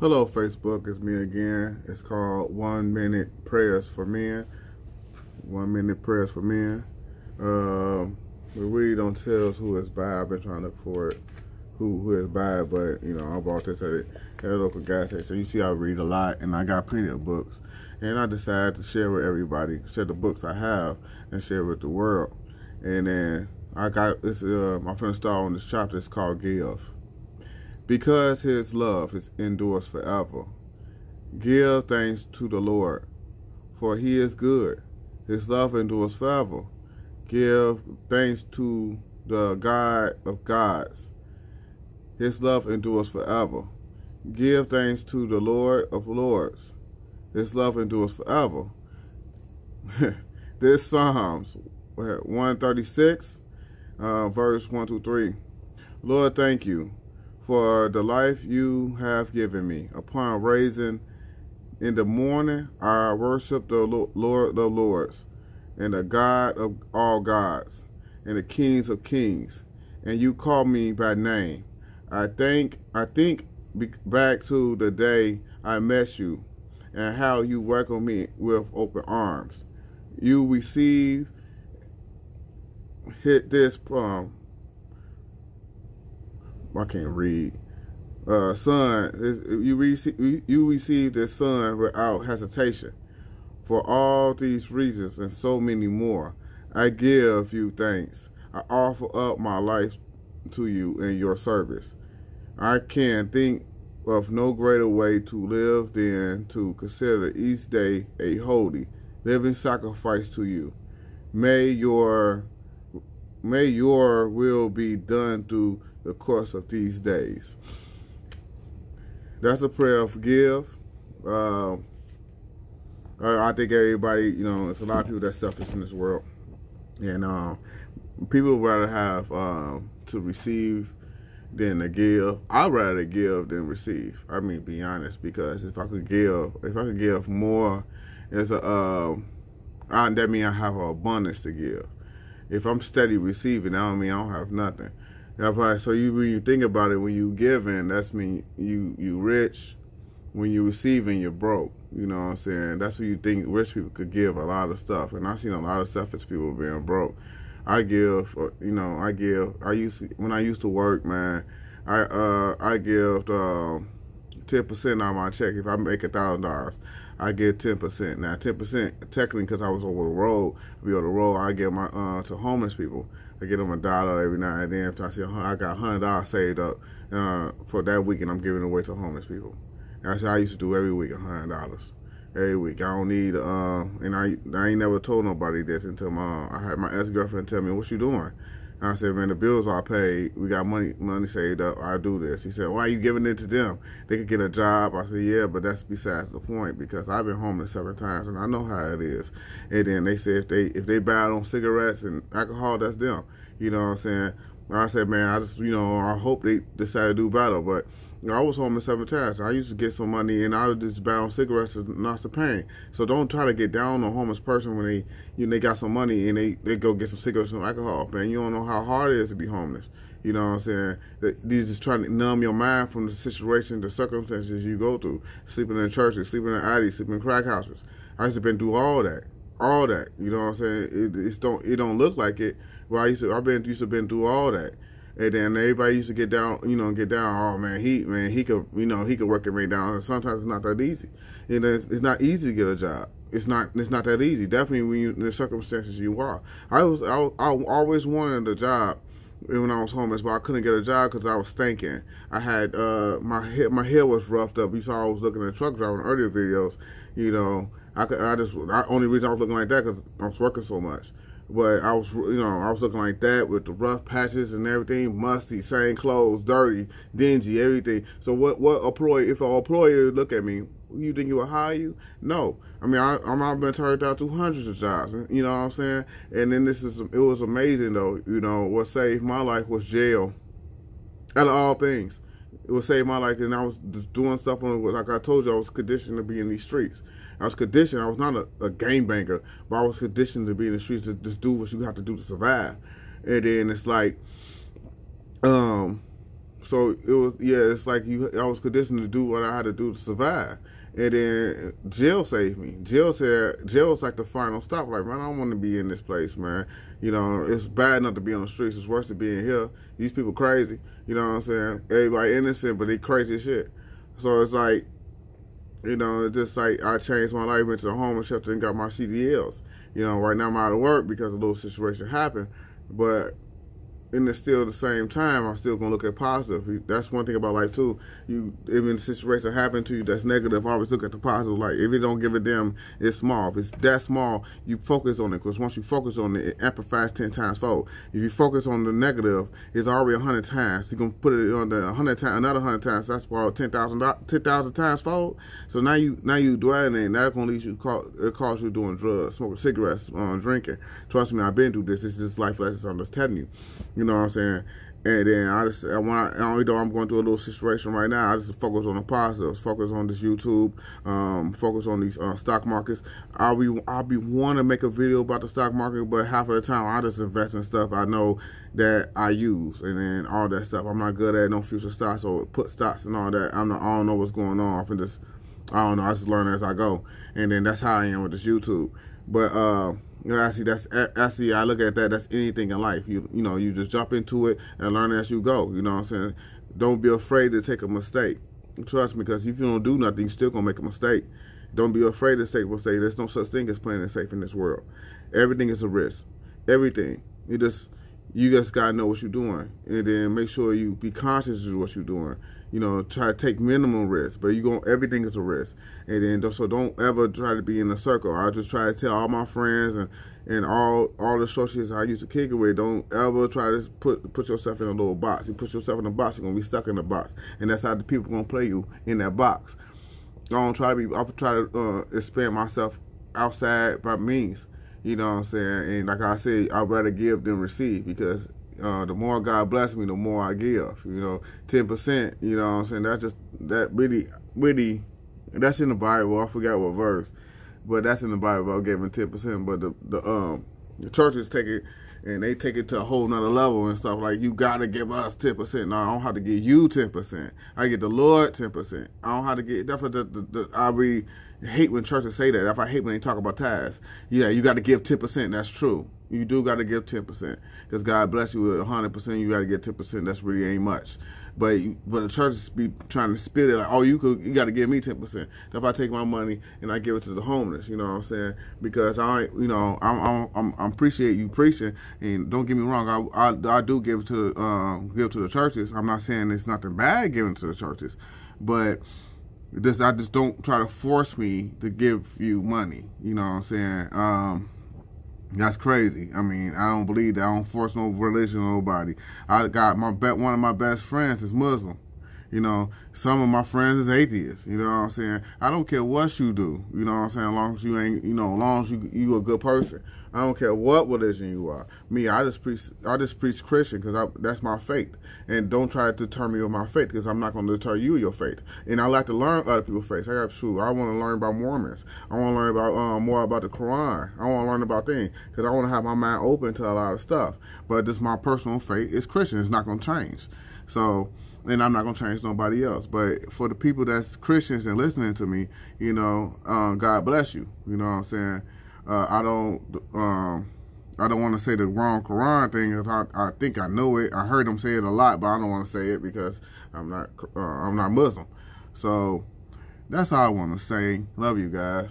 Hello, Facebook. It's me again. It's called One Minute Prayers for Men. One Minute Prayers for Men. Um, we really don't tell us who is by. I've been trying to look for it, who who is by? but you know, I bought this at a, at a local gas station. You see, I read a lot, and I got plenty of books, and I decided to share with everybody, share the books I have, and share with the world. And then I got this. Uh, my friend start on this chapter. It's called Give because his love is endures forever. Give thanks to the Lord, for he is good. His love endures forever. Give thanks to the God of gods. His love endures forever. Give thanks to the Lord of lords. His love endures forever. this Psalms 136, uh, verse 1 to 3. Lord, thank you for the life you have given me. Upon raising in the morning, I worship the Lord the Lords, and the God of all gods, and the kings of kings. And you call me by name. I think I think back to the day I met you, and how you welcomed me with open arms. You receive hit this um, I can't read. Uh, son, you receive you received this son without hesitation. For all these reasons and so many more, I give you thanks. I offer up my life to you in your service. I can think of no greater way to live than to consider each day a holy, living sacrifice to you. May your may your will be done through the course of these days. That's a prayer of forgive. Uh, I think everybody, you know, it's a lot of people that selfish in this world. And um, people rather have um, to receive than to give. I'd rather give than receive. I mean, be honest, because if I could give, if I could give more, it's a, um, I, that means I have an abundance to give. If I'm steady receiving, that don't mean I don't have nothing. That's why. So you when you think about it, when you giving, that's mean you you rich. When you receiving, you're broke. You know what I'm saying? That's what you think rich people could give a lot of stuff. And I've seen a lot of selfish people being broke. I give, uh, you know, I give. I used to, when I used to work, man. I uh I give uh, ten percent on my check if I make a thousand dollars. I get ten percent. Now ten percent technically because I was over the road, be on the road, I give my uh to homeless people. I get them a dollar every now and then. After I see, I got hundred dollars saved up uh, for that week, and I'm giving away to homeless people. That's what I used to do every week, a hundred dollars every week. I don't need, uh, and I I ain't never told nobody this until my I had my ex girlfriend tell me, "What you doing?" I said, "Man, the bills are paid. We got money money saved up. I do this." He said, "Why are you giving it to them? They could get a job." I said, "Yeah, but that's besides the point because I've been homeless several times and I know how it is." And then they said if they if they bad on cigarettes and alcohol, that's them. You know what I'm saying? I said, man, I just, you know, I hope they decide to do better. But you know, I was homeless seven times. I used to get some money and I would just buy on cigarettes to not the pain. So don't try to get down on a homeless person when they, you know, they got some money and they, they go get some cigarettes and alcohol. Man, you don't know how hard it is to be homeless. You know what I'm saying? They're just trying to numb your mind from the situation, the circumstances you go through. Sleeping in churches, sleeping in alleys, sleeping in crack houses. I used to been through all that, all that. You know what I'm saying? It, it's don't it don't look like it, well, I used to, I've been used to been through all that. And then everybody used to get down, you know, get down. Oh man, he man, he could, you know, he could work it right down. And sometimes it's not that easy. You know, it's, it's, not easy to get a job. It's not, it's not that easy. Definitely when you in the circumstances you are. I was, I, I always wanted a job when I was homeless, but I couldn't get a job because I was stinking. I had uh, my hair, my hair was roughed up. You saw I was looking at truck driving earlier videos. You know, I could, I just, the only reason I was looking like that because I was working so much. But I was, you know, I was looking like that with the rough patches and everything, musty, same clothes, dirty, dingy, everything. So what, what employer, if an employer look at me, you think he will hire you? No. I mean, I, I'm, I've been turned down to hundreds of jobs, you know what I'm saying? And then this is, it was amazing though, you know, what saved my life was jail. Out of all things. It would save my life, and I was doing stuff on, like I told you, I was conditioned to be in these streets. I was conditioned. I was not a, a game banker, but I was conditioned to be in the streets to just do what you have to do to survive. And then it's like, um, so it was yeah. It's like you. I was conditioned to do what I had to do to survive. And then jail saved me. Jail said jail was like the final stop. Like, man, I don't want to be in this place, man. You know, it's bad enough to be on the streets. It's worse than being here. These people crazy. You know what I'm saying? Everybody innocent, but they crazy shit. So it's like, you know, just like I changed my life into a homeless shelter and got my CDLs. You know, right now I'm out of work because a little situation happened, but in the still the same time, I'm still gonna look at positive. That's one thing about life too. You even situation happen to you that's negative, always look at the positive. Like if you don't give a damn, it's small. If it's that small, you focus on it because once you focus on it, it amplifies ten times fold. If you focus on the negative, it's already a hundred times. You're gonna put it on the hundred times, another hundred times. That's about ten thousand, ten thousand times fold. So now you now you dwelling in that's gonna lead you. It cause you doing drugs, smoking cigarettes, um, drinking. Trust me, I've been through this. This is life lessons I'm just telling you. You know what I'm saying? And then I just, I, even though I'm going through a little situation right now, I just focus on the positives, focus on this YouTube, um, focus on these uh, stock markets. I'll be, I'll be want to make a video about the stock market, but half of the time I just invest in stuff I know that I use, and then all that stuff. I'm not good at no future stocks or put stocks and all that. I'm not, I don't know what's going on. I just, I don't know. I just learn as I go, and then that's how I am with this YouTube. But uh, you know, I see that's I see I look at that. That's anything in life. You you know, you just jump into it and learn as you go. You know what I'm saying? Don't be afraid to take a mistake. Trust me, because if you don't do nothing, you're still gonna make a mistake. Don't be afraid to take a mistake. There's no such thing as playing it safe in this world. Everything is a risk. Everything. You just you just gotta know what you're doing, and then make sure you be conscious of what you're doing you know, try to take minimum risk, but you going everything is a risk. And then so don't ever try to be in a circle. I just try to tell all my friends and and all all the associates I used to kick it with, don't ever try to put put yourself in a little box. You put yourself in a box, you're gonna be stuck in the box, and that's how the people gonna play you in that box. I don't try to be. I try to uh, expand myself outside by means. You know what I'm saying? And like I said, I'd rather give than receive because uh, the more God bless me, the more I give. You know, ten percent. You know what I'm saying? That's just that really, really. That's in the Bible. I forgot what verse, but that's in the Bible. I giving ten percent. But the the um the churches take it and they take it to a whole nother level and stuff like you gotta give us ten percent. No, I don't have to give you ten percent. I get the Lord ten percent. I don't have to get that's what the, the, the I be hate when churches say that. If I hate when they talk about tithes. Yeah, you got to give ten percent. That's true. You do got to give ten percent because God bless you with hundred percent. You got to get ten percent. That's really ain't much. But but the churches be trying to spit it like, oh, you could you got to give me ten percent. If I take my money and I give it to the homeless, you know what I'm saying? Because I, you know, I'm I'm I'm, I'm appreciate you preaching, and don't get me wrong, I I, I do give to um give to the churches. I'm not saying it's nothing bad giving to the churches, but this I just don't try to force me to give you money. You know what I'm saying? Um, that's crazy. I mean, I don't believe that. I don't force no religion on nobody. I got my. One of my best friends is Muslim. You know, some of my friends is atheists. You know what I'm saying? I don't care what you do. You know what I'm saying? As long as you ain't, you know, as long as you you a good person. I don't care what religion you are. Me, I just preach. I just preach Christian because that's my faith. And don't try to deter me with my faith because I'm not going to deter you your faith. And I like to learn other people's faith. I got true. I want to learn about Mormons. I want to learn about um, more about the Quran. I want to learn about things because I want to have my mind open to a lot of stuff. But this my personal faith. It's Christian. It's not going to change. So and I'm not gonna change nobody else. But for the people that's Christians and listening to me, you know, um, God bless you. You know what I'm saying? Uh, I don't um, I don't want to say the wrong Quran thing because I, I think I know it. I heard them say it a lot, but I don't want to say it because I'm not uh, I'm not Muslim. So that's all I want to say. Love you guys.